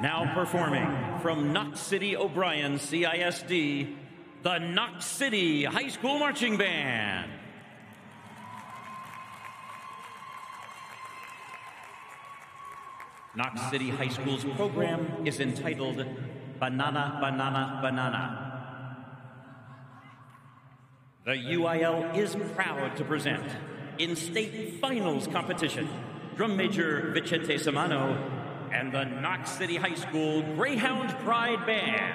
Now performing from Knox City O'Brien CISD, the Knox City High School Marching Band. Knox City High School's program is entitled Banana, Banana, Banana. The UIL is proud to present in state finals competition drum major Vicente Samano and the Knox City High School Greyhound Pride Band.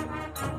Thank you.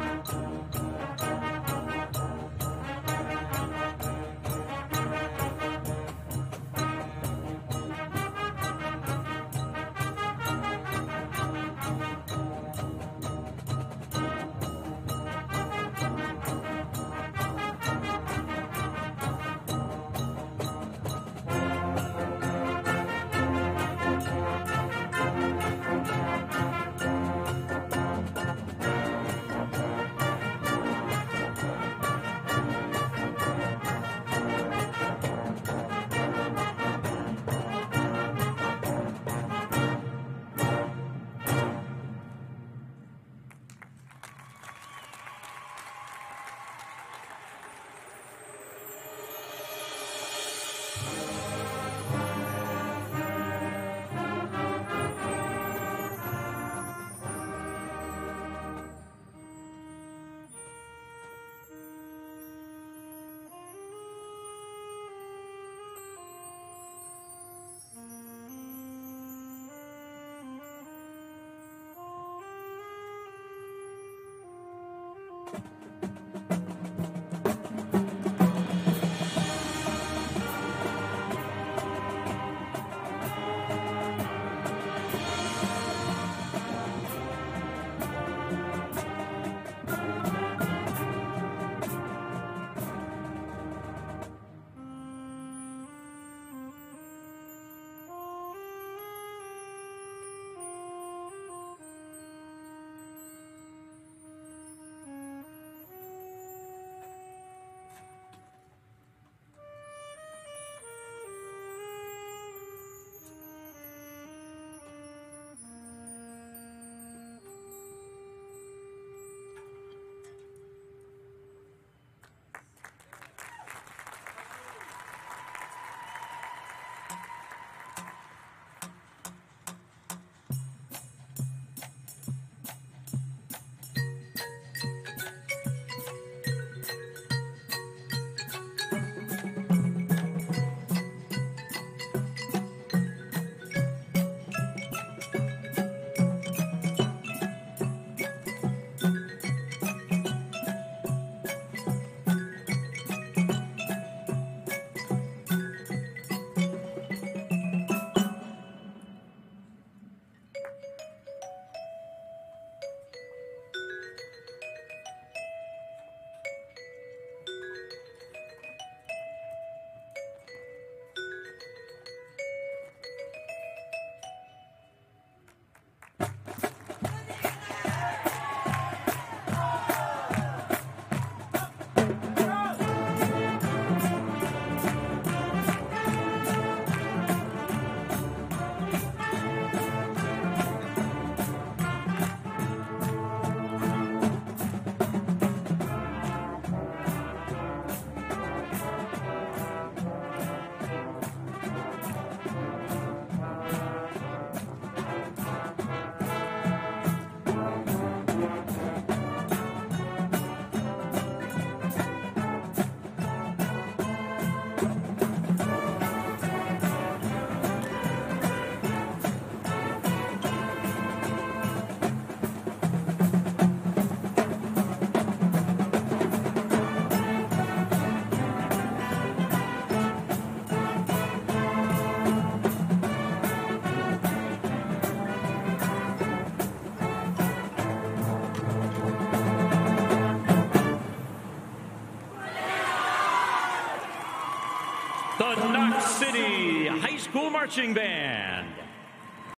The Knox City High School Marching Band.